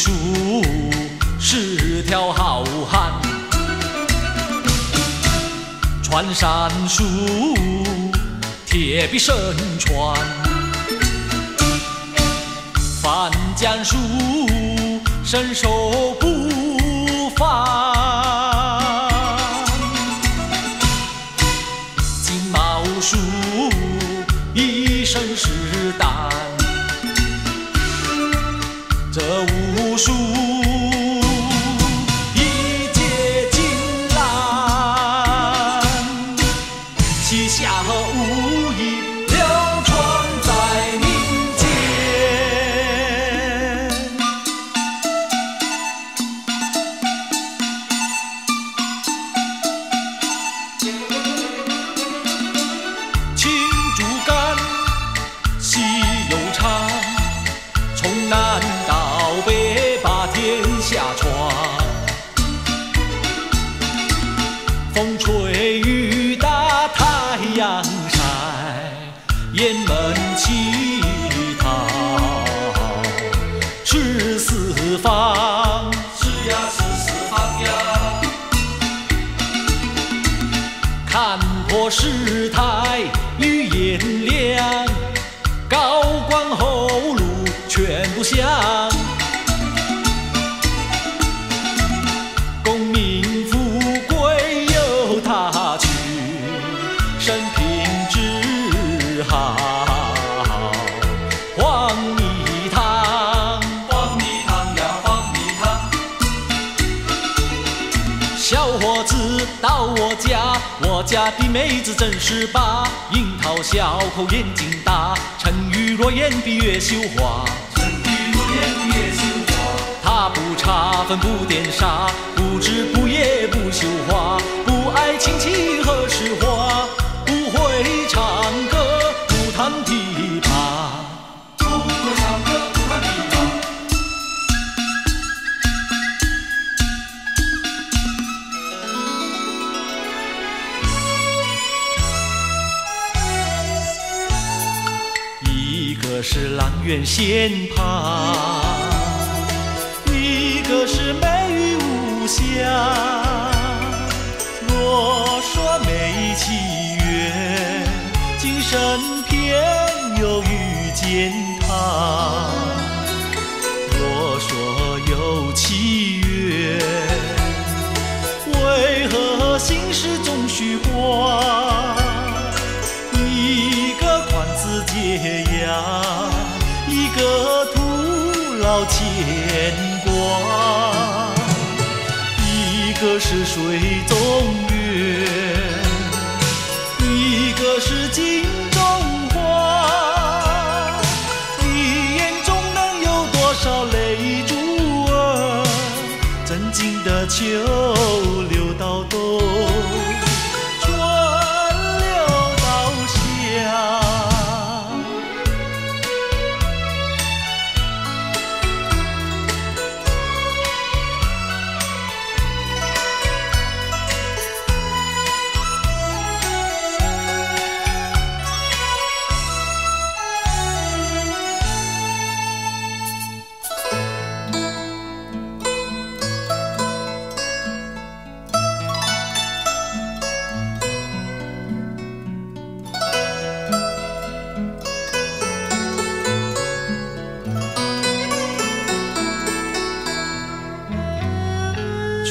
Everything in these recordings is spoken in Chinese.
的书，十条好汉，穿山鼠，铁臂神传。翻江鼠，身手不凡；金毛鼠，一身是胆。su 世态，语言良，高官厚禄全不想。的妹子真是把，樱桃小口，眼睛大，沉鱼落雁闭月羞花。沉鱼落雁闭月羞花。她不差粉不点啥，不织不夜不绣花，不爱琴棋和诗画，远仙葩，一个是美玉无瑕。若说没奇缘，今生偏又遇见他。若说有奇缘，为何心事总虚化？是水中月，一个是镜中花。你眼中能有多少泪珠儿？真静的秋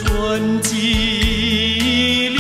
春季里。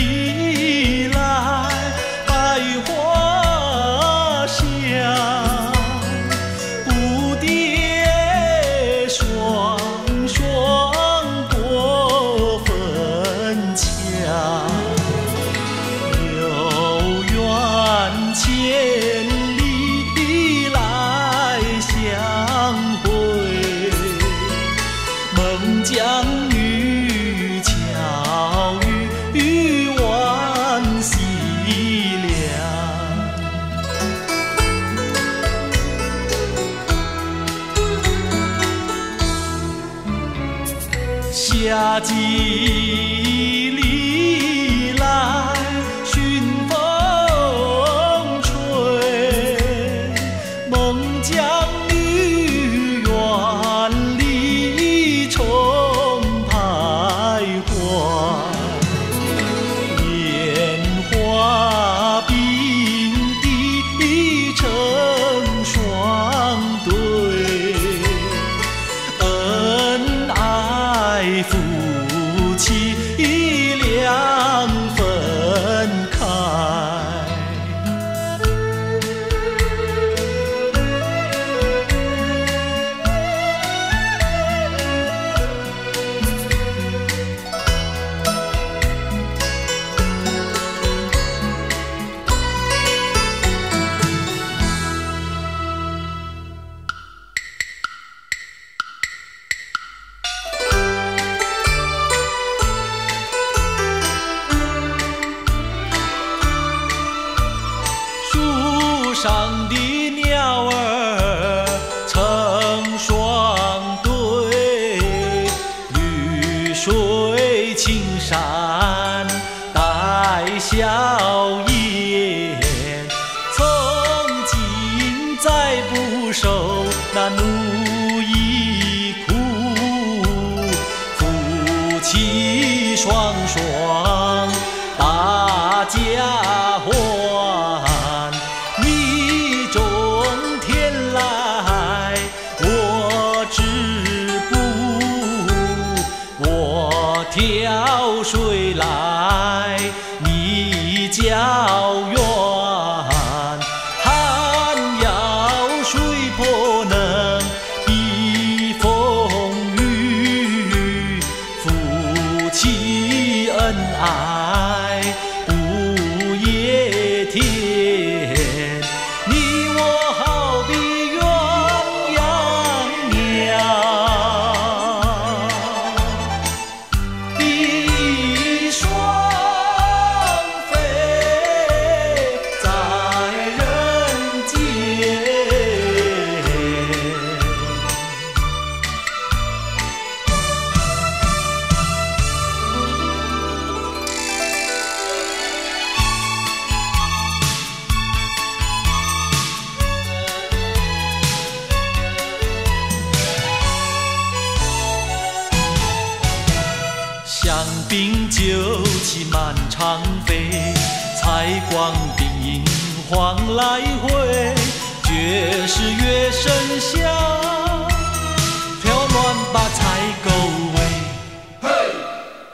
夏季里来，寻风吹，孟姜爱上的鸟儿成双对，绿水青山带笑颜。从今再不受那奴役苦，夫妻双双啊满场飞，采光鬓影晃来回，爵士乐声响，飘乱把采购围。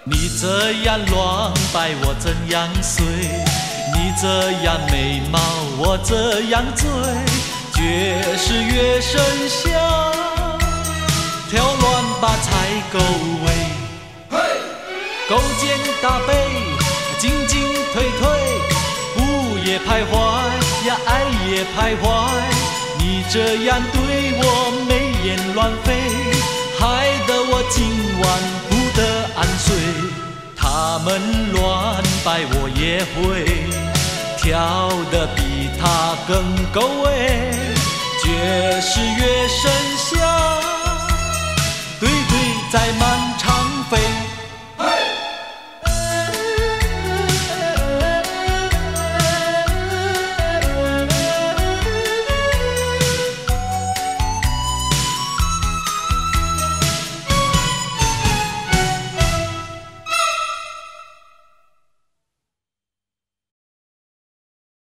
你这样乱摆，我怎样睡？你这样美貌，我这样醉。爵士乐声响，跳乱把采购围。勾肩搭背，进进退退，不也徘徊呀，爱也徘徊。你这样对我眉眼乱飞，害得我今晚不得安睡。他们乱摆，我也会跳得比他更够味。爵士乐声响，对对在满场飞。